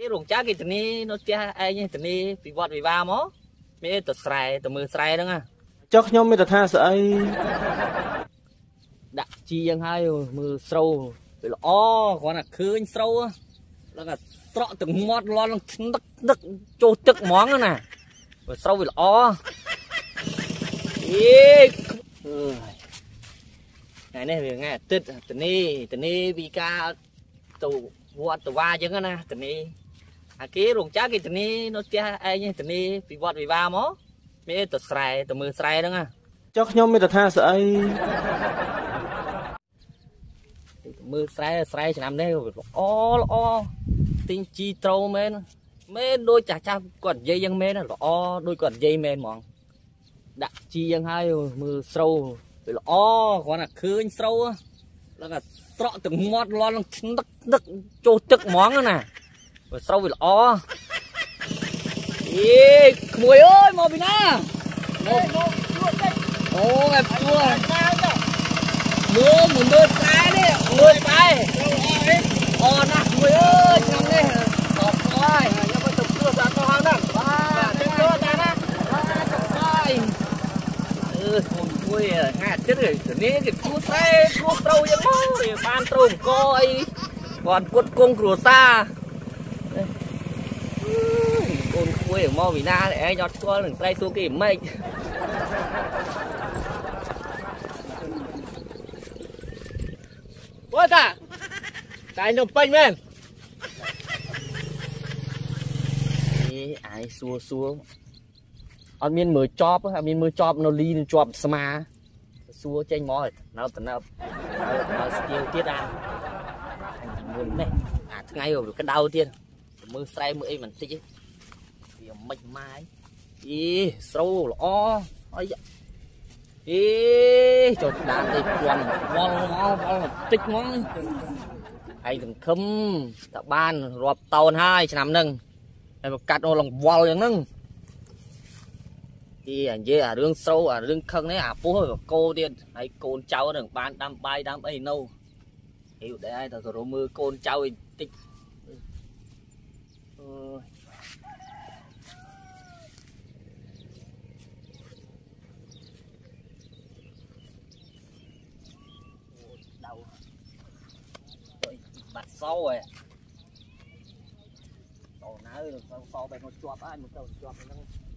គេរោងចក្រគេធានីនៅផ្ទះឯងធានីពីវត្តវិវាមកមានទៅស្រែទៅមើលស្រែហ្នឹងណាចុះខ្ញុំមានតែថាស្អីដាក់ជីយ៉ាងហើយមើលស្រូវវាល្អគ្រាន់តែឃើញស្រូវហ្នឹងតែស្រក់ទឹកមាត់លន់ឆ្នឹកនឹកចូលទឹកហ្មងណាវាស្រូវវាល្អអេអើយថ្ងៃនេះវាថ្ងៃអាទិត្យធានីធានីពីការទៅវត្តទៅវាអញ្ចឹងណាធានី អាគេរោងចក្រគេធានីនៅផ្ទះឯងធានីពីវត្តវិវាមកមានទៅស្រែទៅមើលស្រែហ្នឹងណាចុះខ្ញុំមានតែថាស្អីមើលស្រែស្រែឆ្នាំនេះល្អល្អទិញជីត្រូមែនមែនដូចចាស់ចាស់គាត់និយាយយ៉ាងមែនល្អដូចគាត់និយាយមែនហ្មងដាក់ជីយ៉ាងហើយមើលស្រូវវាល្អគ្រាន់តែឃើញស្រូវហ្នឹងតែស្រក់ទឹកមាត់លន់ឆ្នឹកនឹកចូលទឹកហ្មងណាវា ស្រូវវាល្អអេក្មួយអើយមកពីណាមកអូឯពួរមើលមើលមើលស្រែនេះមើលបែអូណាស់មួយអើយឆ្នាំនេះតបហើយខ្ញុំទៅព្រោះសាកោហៅណាបាទទៅព្រោះតាណាបាទតបហើយអឺខ្ញុំមួយហាអាទិត្យនេះគេគួស្រែគួត្រូវយ៉ាងមកបានត្រូវអង្គអីគាត់គុតគង់គ្រួសារ កូនគួយមកវិណាឯងអត់ស្គាល់នឹងស្រែសួរគេមិនអូតាតែនំពេញមែនអេអាយសួរសួរអត់មានមើលចប់អត់មានមើលចប់នៅលីនឹងជាប់ស្មាសួរចេញមកនៅតំណើបនៅស្ទៀវទៀតអាមុននេះអាថ្ងៃវាក្តៅទៀត មើលស្រែមើលអីបន្តិចវាមិនម៉ាយអេស្រូវល្អអីអេចុះដានទៅពាន់វល់មកវល់បន្តិចមកឯងសង្ឃឹមតបានរាប់តោនហើយឆ្នាំហ្នឹងហើយមកកាត់អូលងវល់យ៉ាងហ្នឹងទីអានិយាយអារឿងស្រូវអារឿងខឹងនេះអាពោះក៏កោទៀតហើយកូនចៅនឹងបានដាំបាយដាំអីនៅហីដែរតែទៅរមើលកូនចៅឯតិចអើយអូយដៅទៅបាត់សោឯងតោណា អើយសោបែបមកជាប់ហើយមកទៅជាប់ហ្នឹង